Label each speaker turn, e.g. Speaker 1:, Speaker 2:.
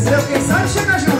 Speaker 1: Seu quem sabe chega junto.